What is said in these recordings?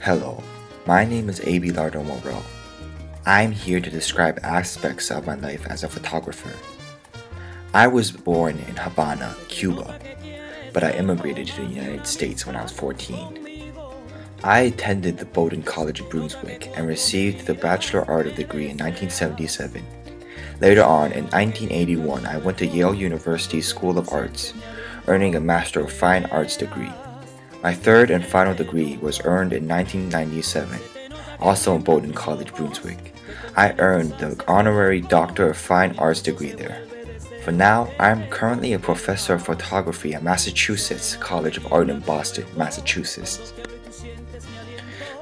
Hello, my name is Abelardo Morell. I'm here to describe aspects of my life as a photographer. I was born in Havana, Cuba, but I immigrated to the United States when I was 14. I attended the Bowdoin College of Brunswick and received the Bachelor of Art degree in 1977. Later on, in 1981, I went to Yale University School of Arts, earning a Master of Fine Arts degree. My third and final degree was earned in 1997, also in Bowdoin College, Brunswick. I earned the honorary Doctor of Fine Arts degree there. For now, I am currently a professor of photography at Massachusetts College of Art in Boston, Massachusetts.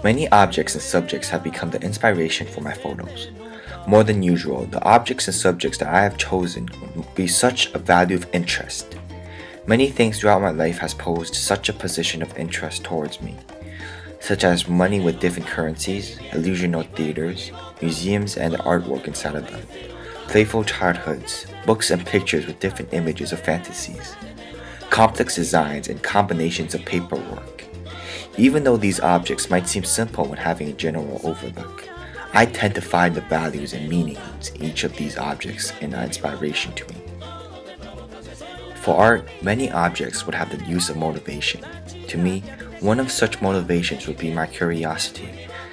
Many objects and subjects have become the inspiration for my photos. More than usual, the objects and subjects that I have chosen would be such a value of interest. Many things throughout my life has posed such a position of interest towards me, such as money with different currencies, illusional theaters, museums and artwork inside of them, playful childhoods, books and pictures with different images of fantasies, complex designs and combinations of paperwork. Even though these objects might seem simple when having a general overlook, I tend to find the values and meanings in each of these objects and inspiration to me. For art, many objects would have the use of motivation. To me, one of such motivations would be my curiosity,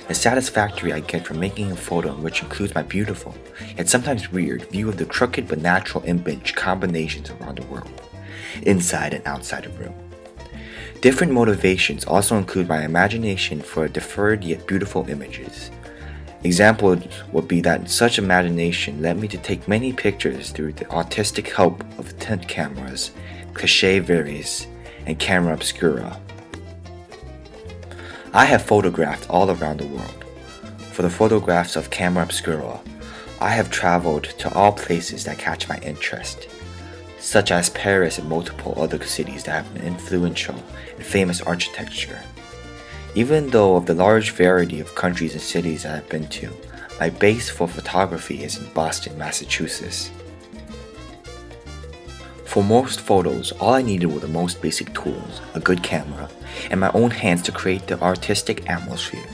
the satisfaction I get from making a photo which includes my beautiful, yet sometimes weird, view of the crooked but natural image combinations around the world, inside and outside the room. Different motivations also include my imagination for deferred yet beautiful images, Examples would be that such imagination led me to take many pictures through the artistic help of tent cameras, cliche veris, and camera obscura. I have photographed all around the world. For the photographs of camera obscura, I have traveled to all places that catch my interest, such as Paris and multiple other cities that have influential and famous architecture. Even though of the large variety of countries and cities I have been to, my base for photography is in Boston, Massachusetts. For most photos, all I needed were the most basic tools, a good camera, and my own hands to create the artistic atmosphere.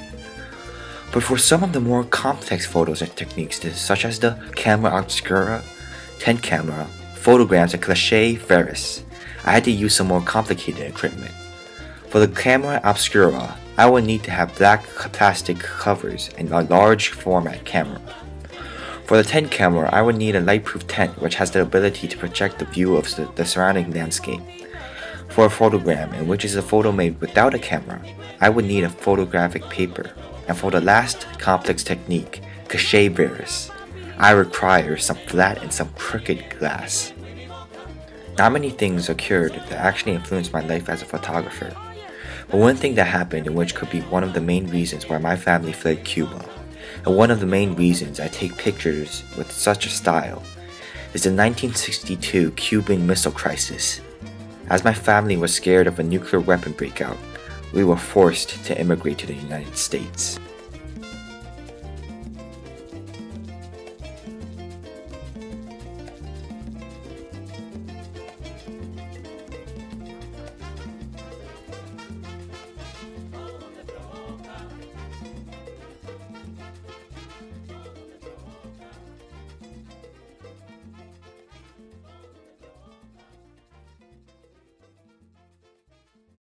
But for some of the more complex photos and techniques, such as the camera obscura, tent camera, photograms, and cliche veris, I had to use some more complicated equipment. For the camera obscura, I will need to have black plastic covers and a large format camera. For the tent camera, I would need a lightproof tent which has the ability to project the view of the surrounding landscape. For a photogram, in which is a photo made without a camera, I would need a photographic paper. And for the last complex technique, cliche veris, I require some flat and some crooked glass. Not many things occurred that actually influenced my life as a photographer. But one thing that happened, and which could be one of the main reasons why my family fled Cuba, and one of the main reasons I take pictures with such a style, is the 1962 Cuban Missile Crisis. As my family was scared of a nuclear weapon breakout, we were forced to immigrate to the United States.